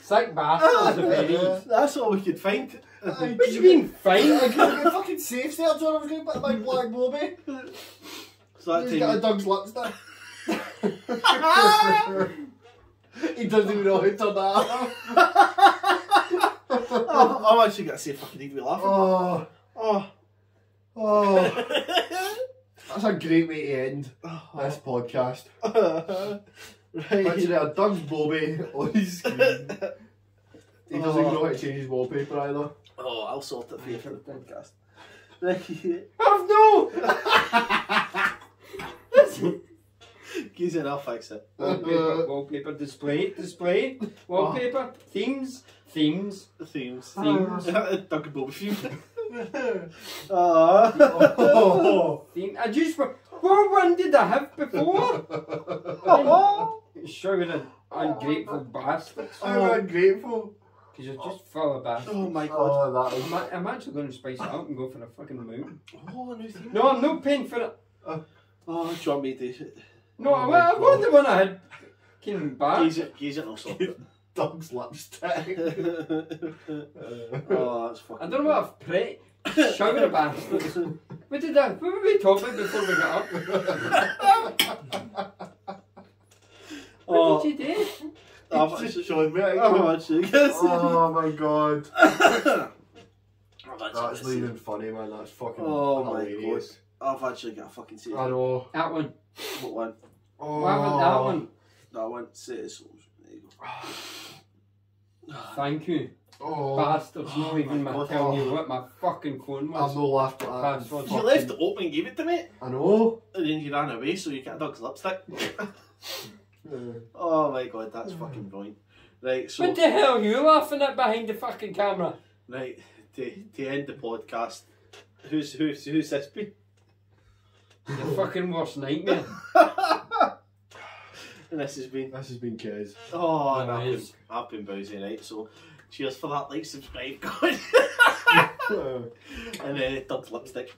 Sick bastards, the very. That's all we could find. What What do you mean, find? I got a fucking safe there, John. I was going to put my black bobby. So that He's got a time, dog's lipstick. he doesn't even know how to turn that off. oh, I'm actually gonna see if I can need to be laughing. Oh, Oh. oh. That's a great way to end Oh. this podcast. right. Actually, a Doug's Bobby on his screen. He doesn't even know how to change his wallpaper either. Oh, I'll sort it for you for the podcast. Right. Oh no! Geez, it, I'll fix it. Wallpaper, uh-huh. wallpaper, display, display, wallpaper, themes, themes, themes. themes, Doug and Bobby theme. Ah. Oh. theme. I just, what one did I have before? Oh. Sure, an ungrateful bastard. I'm ungrateful. Because you're just full of bastards. Oh my god. Oh, that is. I'm, a- I'm actually going to spice it up and go for a fucking moon. Oh, new theme. No, I'm not paying for it. Oh, do you want me to? No, Oh I, I want the one I had. Fucking bad. Geez it, geez it, and I'll sort it. Doug's lipstick. oh, that's fucking. I don't know what I've prayed. Shower of bastards. What did I? What were we talking before we got up? What Oh, did you do? Oh, I've actually, just showing me. oh, actually. Oh, oh my god. I've actually not even funny, man. That's fucking Oh my hilarious. I've actually got a fucking say. I know. That one. What one? Oh. What happened that one? That one. Say it. so- There you go. Thank you. Oh. Bastards, not even my God. telling you what my fucking phone I've was. no laughed at that. Password. You left it open and gave it to me, I know. and then you ran away, so you got a dog's lipstick. Uh, oh my god, that's fucking brilliant. Right, so What the hell are you laughing at behind the fucking camera? right to to end the podcast. Who's who's who's this been? The fucking worst nightmare. and this has been. this has been Kez. Oh, and I've it been, is. I've been Bowzy, right? So, cheers for that, like, subscribe, God. And uh, Doug's lipstick.